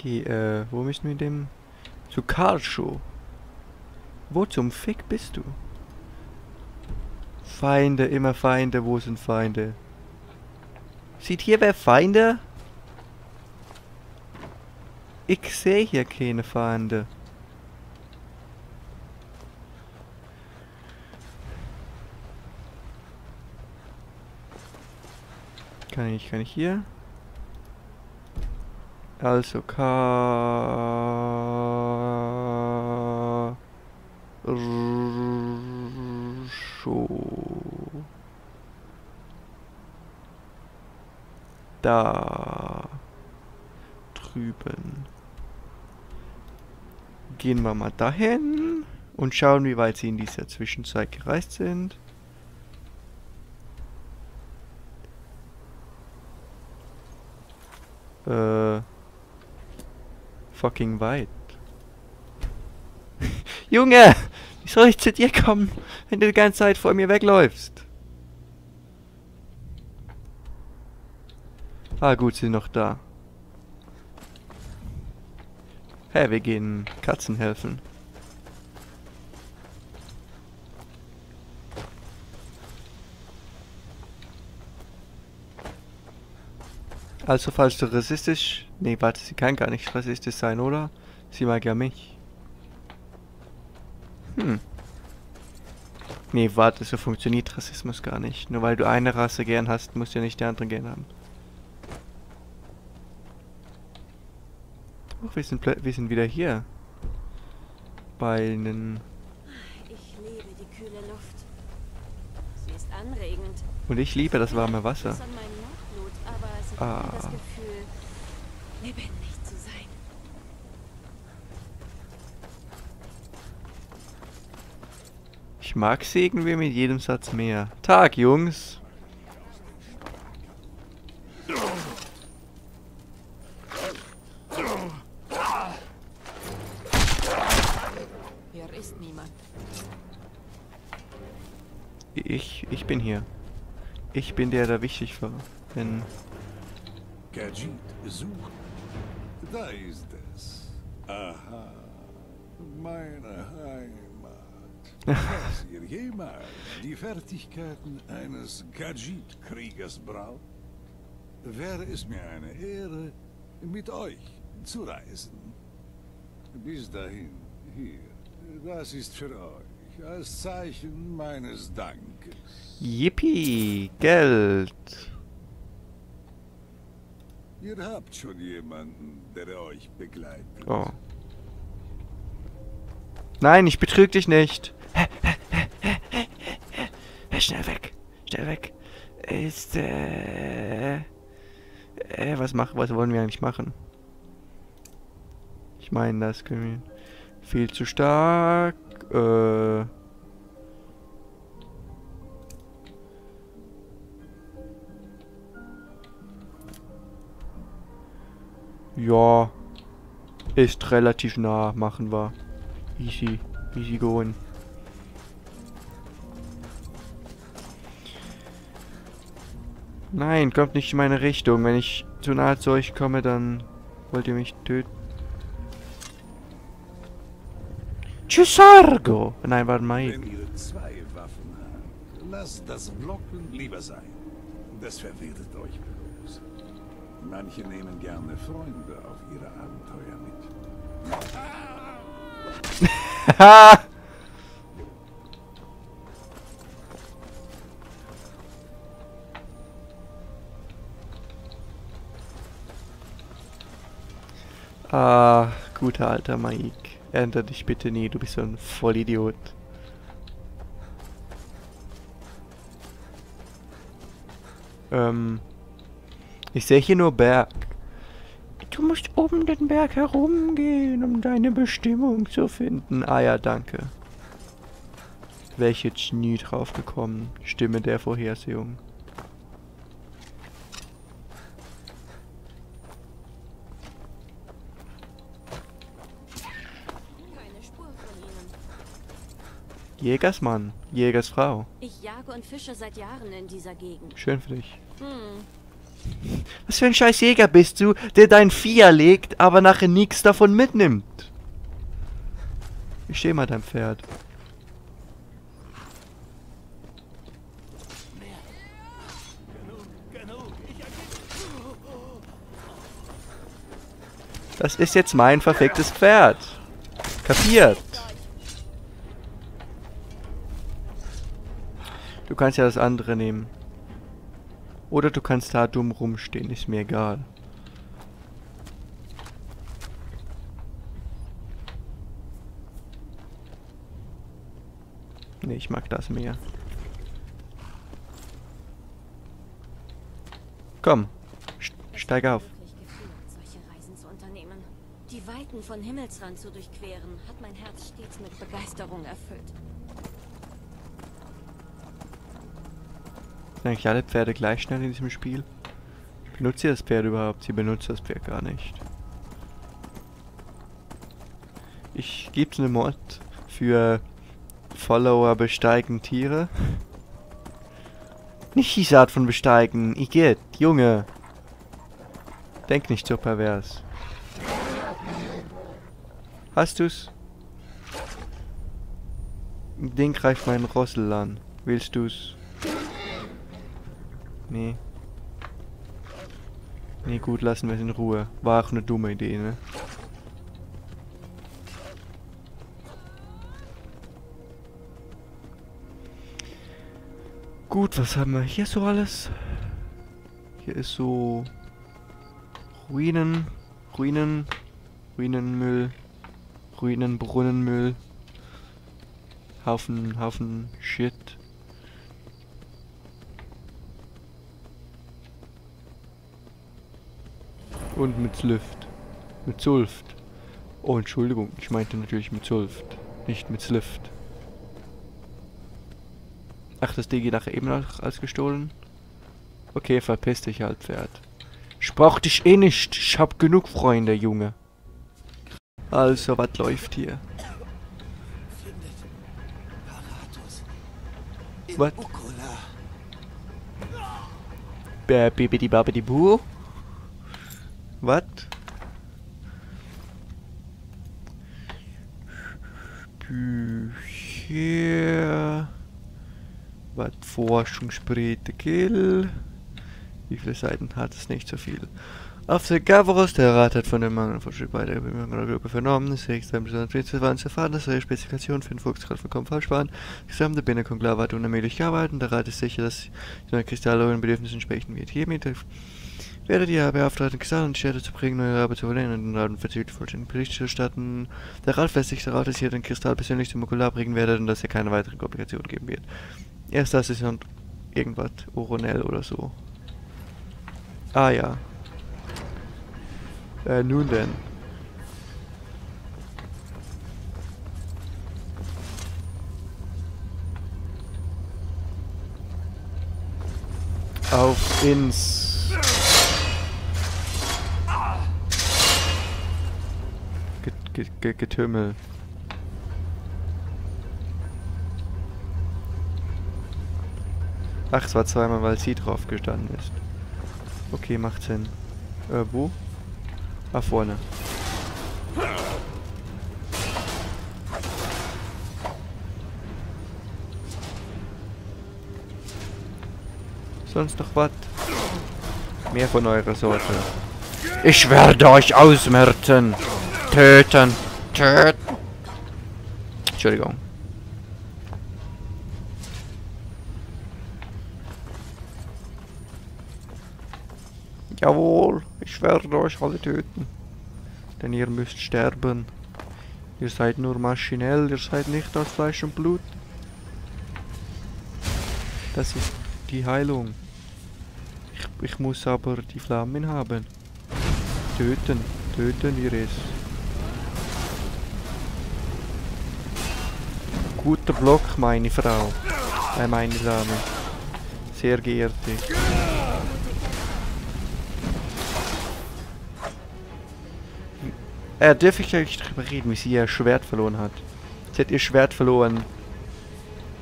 Okay, äh, wo müssen wir denn? Zu Karlschow. Wo zum Fick bist du? Feinde, immer Feinde, wo sind Feinde? Sieht hier wer Feinde? Ich sehe hier keine Feinde. Kann ich, kann ich hier? Also Scho. Da drüben. Gehen wir mal dahin und schauen, wie weit sie in dieser Zwischenzeit gereist sind. Äh, fucking weit. Junge! Wie soll ich zu dir kommen, wenn du die ganze Zeit vor mir wegläufst? Ah gut, sie sind noch da. Hä, hey, wir gehen Katzen helfen. Also falls du rassistisch... Nee, warte, sie kann gar nicht rassistisch sein, oder? Sie mag ja mich. Hm. Nee, warte, so funktioniert Rassismus gar nicht. Nur weil du eine Rasse gern hast, musst du ja nicht die andere gern haben. Doch, wir sind, wir sind wieder hier. Bei einen... Ich liebe die kühle Luft. Sie ist anregend. Und ich liebe das warme Wasser. Das an meinem Nachblut, aber es gibt Ah. das Gefühl, lebendig zu sein. Ich mag sie irgendwie mit jedem Satz mehr. Tag, Jungs. Hier ist niemand. Ich, ich bin hier. Ich bin der, der wichtig war. Denn Kajit sucht. Da ist es. Aha. Meine Heimat. Falls ihr jemals die Fertigkeiten eines Kajit-Kriegers braucht, wäre es mir eine Ehre, mit euch zu reisen. Bis dahin, hier. Das ist für euch als Zeichen meines Dankes. Yippie, Geld. Ihr habt schon jemanden, der euch begleitet. Oh. Nein, ich betrüge dich nicht. Schnell weg. Schnell weg. Ist, äh... Äh, was machen, was wollen wir eigentlich machen? Ich meine, das können wir... Viel zu stark. Äh... Ja. Ist relativ nah, machen wir. Easy. Easy going. Nein, kommt nicht in meine Richtung. Wenn ich zu nahe zu euch komme, dann wollt ihr mich töten. Tschüssargo! Nein, warte mal. Wenn ihr zwei Waffen habt, lasst das Blocken lieber sein. Das verwirrt euch. Manche nehmen gerne Freunde auf ihre Abenteuer mit. Ah, guter alter Mike. Ändere dich bitte nie, du bist so ein Vollidiot. Ähm. Ich sehe hier nur Berg. Du musst um den Berg herumgehen, um deine Bestimmung zu finden. Ah ja, danke. Wäre ich jetzt nie drauf gekommen. Stimme der Vorhersehung. Keine Spur von ihnen. Jägersmann, Jägersfrau. Ich jage und fische seit Jahren in dieser Gegend. Schön für dich. Hm. Was für ein scheiß Jäger bist du, der dein Vieh erlegt, aber nachher nichts davon mitnimmt? Ich steh mal dein Pferd. Das ist jetzt mein verficktes Pferd. Kapiert? Du kannst ja das andere nehmen. Oder du kannst da dumm rumstehen, ist mir egal. Nee, ich mag das mehr. Komm, steig auf. Die Weiten von Himmelsrand zu durchqueren, hat mein Herz stets mit Begeisterung erfüllt. Sind eigentlich alle Pferde gleich schnell in diesem Spiel? Benutzt ihr das Pferd überhaupt? Sie benutzt das Pferd gar nicht. Ich gebe eine Mod für Follower besteigen Tiere. Nicht diese Art von besteigen. Igitt, Junge. Denk nicht so pervers. Hast du's? Den greift meinen Rossel an. Willst du's? Nee. Nee, gut, lassen wir es in Ruhe. War auch eine dumme Idee, ne? Gut, was haben wir hier so alles? Hier ist so Ruinen, Ruinen, Ruinenmüll, Ruinenbrunnenmüll, Haufen, Haufen Shit. Und mit Slift. Mit Sulft. Oh, Entschuldigung, ich meinte natürlich mit Sulft, nicht mit Slift. Ach, das Ding geht nachher eben noch als gestohlen? Okay, verpiss dich halt, Pferd. Ich brauch dich eh nicht. Ich hab genug Freunde, Junge. Also, was läuft hier? Was? Bibidi babidi boo? Was? Bücher. Was? Forschungsspäte Kill. Wie viele Seiten hat es? Nicht so viel. Auf der Gavros, der Rat hat von dem Mangel von Stück bei der Gruppe vernommen, es ist ein besonderes waren zu erfahren, dass ihre Spezifikationen für den Fuchsgrad vollkommen falsch waren. Die gesamte Binnenkonklave hat unermüdlich gearbeitet und der Rat ist sicher, dass die neue Kristalle euren Bedürfnissen entsprechen wird. Hiermit werde die beauftragten Kristalle und Städte zu bringen, neue Arbeit zu übernehmen und den Rat verzüglich vollständigen Bericht zu erstatten. Der Rat festigt darauf, dass ihr den Kristall persönlich zum Okular bringen werdet und dass er keine weiteren Komplikationen geben wird. Erst das ist und irgendwas, Oronell oder so. Ah ja. Äh, nun denn. Auf ins... Getümmel. Ach, es war zweimal, weil sie drauf gestanden ist. Okay, macht Sinn. Äh, wo? Ah, vorne. Sonst noch was? Mehr von eurer Sorte. Ich werde euch ausmerten. Töten. Töten. Entschuldigung. Jawohl, ich werde euch alle töten. Denn ihr müsst sterben. Ihr seid nur maschinell, ihr seid nicht aus Fleisch und Blut. Das ist die Heilung. Ich, ich muss aber die Flammen haben. Töten, töten ihr es. Guter Block, meine Frau. Äh, meine Dame. Sehr geehrte. Äh, darf ich euch darüber reden, wie sie ihr Schwert verloren hat? Sie hat ihr Schwert verloren.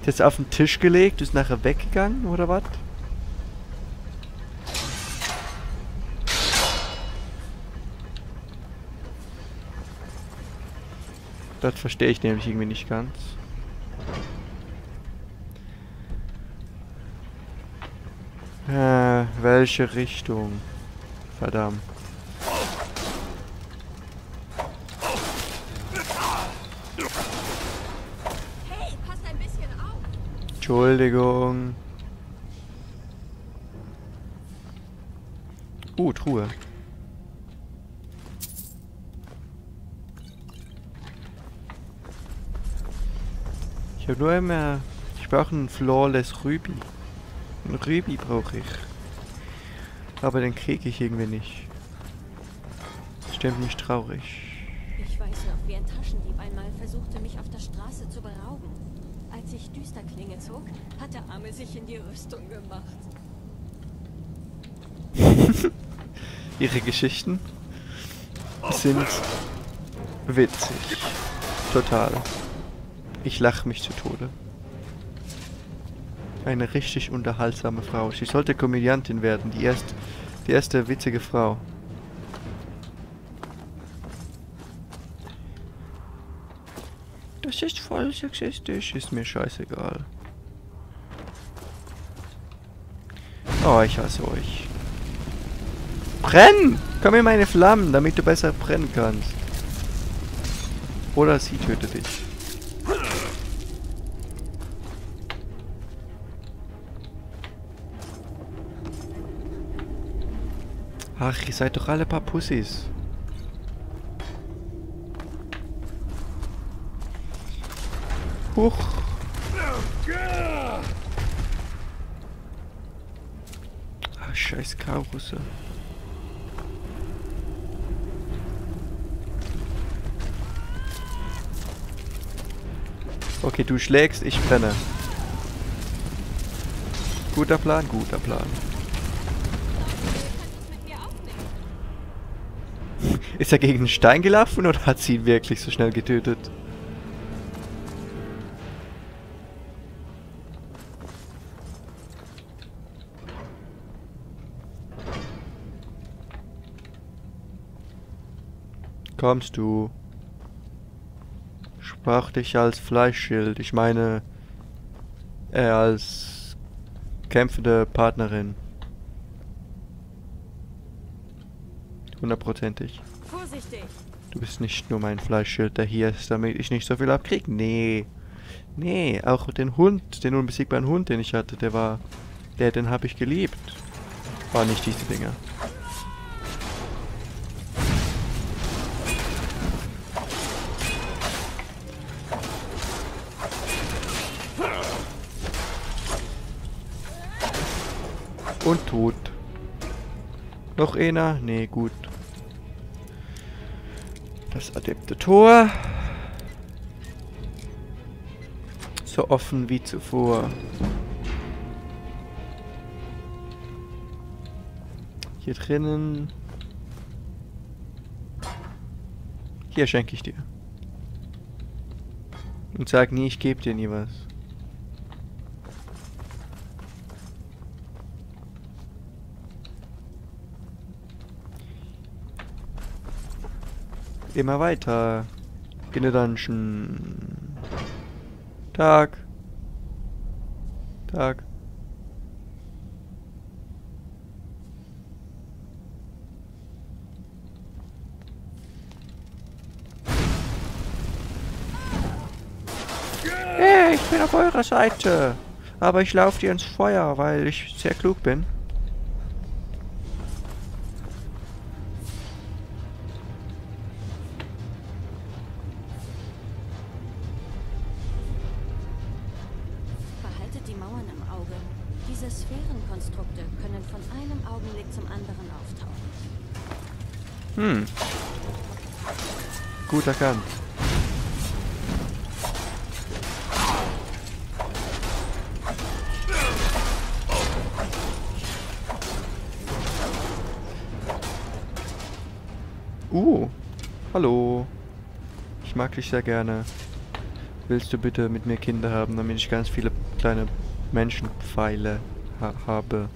Sie hat es auf den Tisch gelegt, ist nachher weggegangen, oder was? Das verstehe ich nämlich irgendwie nicht ganz. Äh, welche Richtung? Verdammt. Hey, pass ein bisschen auf! Entschuldigung. Uh, Truhe. Ich habe nur immer... Ich brauche einen Flawless Ruby. Ein Ruby brauche ich. Aber den kriege ich irgendwie nicht. Das stimmt mich traurig. Ich weiß noch, wie ein Taschendieb einmal versuchte, mich auf der Straße zu berauben. Als ich Düsterklinge zog, hat der Arme sich in die Rüstung gemacht. Ihre Geschichten sind witzig. Total. Ich lache mich zu Tode. Eine richtig unterhaltsame Frau. Sie sollte Komödiantin werden. Die, erst, die erste witzige Frau. Das ist voll sexistisch. Ist mir scheißegal. Oh, ich hasse euch. Brenn! Komm in meine Flammen, damit du besser brennen kannst. Oder sie tötet dich. Ach, ihr seid doch alle paar Pussys. Huch. Ah, scheiß Karusse. Okay, du schlägst, ich brenne. Guter Plan, guter Plan. Ist er gegen einen Stein gelaufen oder hat sie ihn wirklich so schnell getötet? Kommst du? Sprach dich als Fleischschild. Ich meine, äh, als kämpfende Partnerin. Hundertprozentig. Du bist nicht nur mein Fleischschild, der hier ist, damit ich nicht so viel abkrieg. Nee. Nee, auch den Hund, den unbesiegbaren Hund, den ich hatte, der war... Der, den habe ich geliebt. War nicht diese Dinger. Und tot. Noch einer? Nee, gut. Das adepte Tor. So offen wie zuvor. Hier drinnen. Hier schenke ich dir. Und sag nie, ich gebe dir nie was. Immer weiter. In der Dungeon. Tag. Tag. Hey, ich bin auf eurer Seite. Aber ich laufe dir ins Feuer, weil ich sehr klug bin. Sphärenkonstrukte können von einem Augenblick zum anderen auftauchen. Hm. Gut erkannt. Uh. Hallo. Ich mag dich sehr gerne. Willst du bitte mit mir Kinder haben, damit ich ganz viele kleine Menschenpfeile ha habe?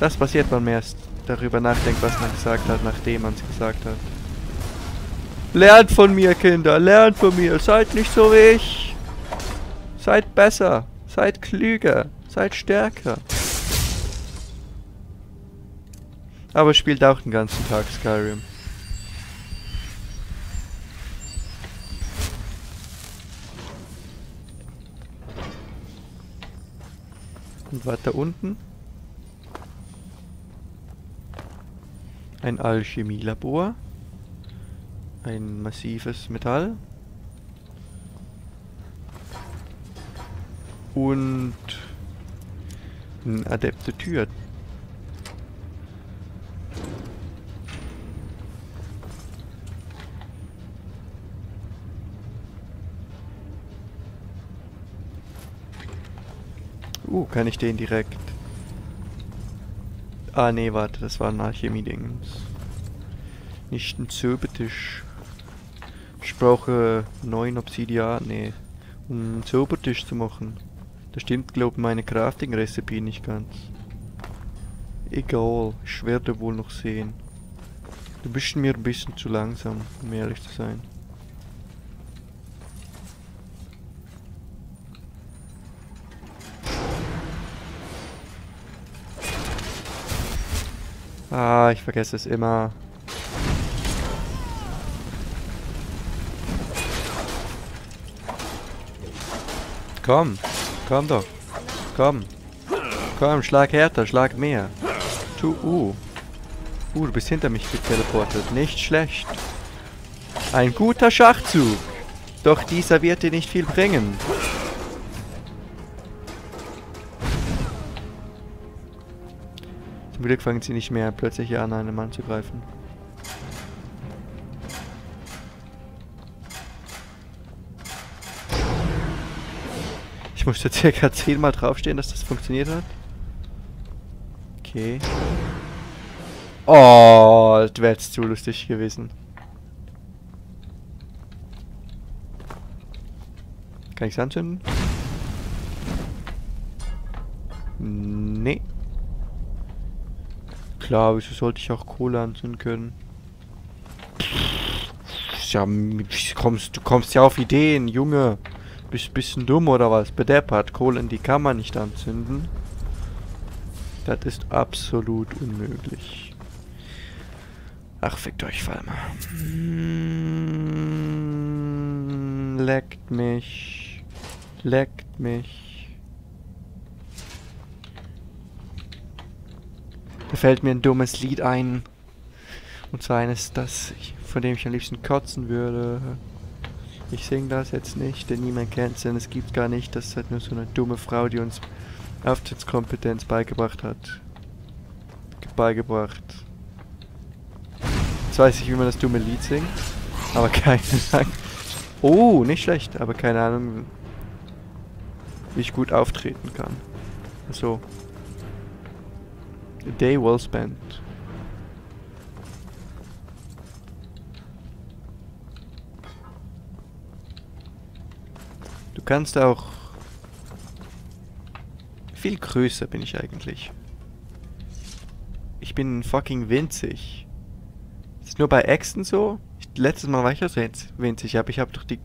Das passiert, wenn man erst darüber nachdenkt, was man gesagt hat, nachdem man es gesagt hat. Lernt von mir, Kinder. Lernt von mir. Seid nicht so wie ich. Seid besser. Seid klüger. Seid stärker. Aber spielt auch den ganzen Tag Skyrim. Und weiter unten. Ein Alchemielabor. Ein massives Metall. Und eine adepte Tür. Uh, kann ich den direkt... Ah, nee, warte, das war ein Alchemie-Dingens. Nicht ein Zaubertisch. Ich brauche neun Obsidian, nee, um einen Zaubertisch zu machen. Da stimmt, glaube meine Crafting-Rezepi nicht ganz. Egal, ich werde wohl noch sehen. Du bist mir ein bisschen zu langsam, um ehrlich zu sein. Ah, ich vergesse es immer. Komm, komm doch. Komm. Komm, schlag härter, schlag mehr. Tu, uh. Uh, du bist hinter mich geteleportet. Nicht schlecht. Ein guter Schachzug. Doch dieser wird dir nicht viel bringen. Zum Glück fangen sie nicht mehr plötzlich an, einen Mann zu greifen. Ich musste circa zehnmal draufstehen, dass das funktioniert hat. Okay. Oh, das wäre jetzt zu lustig gewesen. Kann ich's anzünden? Nee. Klar, wieso sollte ich auch Kohle anzünden können? Ja, kommst, du kommst ja auf Ideen, Junge. Bist bisschen dumm oder was? Bedeppert. Kohlen, die kann man nicht anzünden. Das ist absolut unmöglich. Ach, fickt euch, Falmer. Mm, leckt mich. Leckt mich. Da fällt mir ein dummes Lied ein. Und zwar eines, das ich, von dem ich am liebsten kotzen würde. Ich singe das jetzt nicht, denn niemand kennt es, denn es gibt gar nicht. Das ist halt nur so eine dumme Frau, die uns Auftrittskompetenz beigebracht hat. Beigebracht. Jetzt weiß ich, wie man das dumme Lied singt. Aber keine Ahnung. Oh, nicht schlecht, aber keine Ahnung, wie ich gut auftreten kann. So. A day well spent. Du kannst auch... Viel größer bin ich eigentlich. Ich bin fucking winzig. Ist nur bei Äxten so? Ich, letztes Mal war ich ja so winzig, aber ich habe doch die...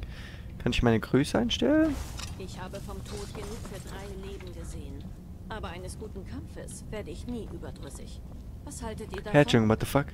Kann ich meine Größe einstellen? Ich habe vom Tod genug für drei Leben gesehen. Aber eines guten Kampfes werde ich nie überdrüssig. Was haltet ihr davon? Hedgehog, what the fuck?